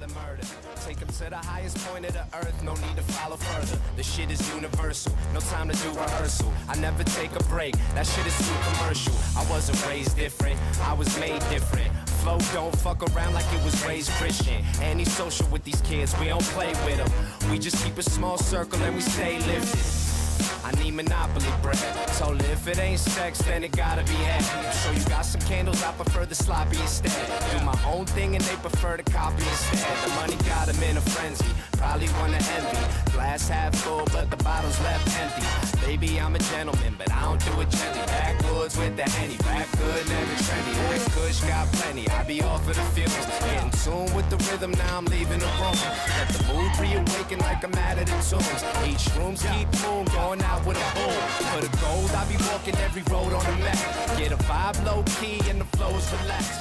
the murder. Take him to the highest point of the earth, no need to follow further. The shit is universal, no time to do rehearsal. I never take a break, that shit is too commercial. I wasn't raised different, I was made different. Flow don't fuck around like it was raised Christian. Antisocial with these kids, we don't play with them. We just keep a small circle and we stay lifted. Monopoly bread. Her if it ain't sex, then it gotta be head. So you got some candles, I prefer the sloppy instead. Do my own thing and they prefer to copy instead. The money got them in a frenzy, probably wanna envy. Glass half full, but the bottle's left empty. Baby, I'm a gentleman, but I don't do it gently. Backwoods with the henny, back good, never trendy. That kush got plenty, I be off of the fields. Getting tuned with the rhythm, now I'm leaving the room. Let the mood reawaken like I'm out of the tombs. Each room's keep moving, going out with a the gold, I be walking every road on the map. Get a vibe low key and the flow is relaxed.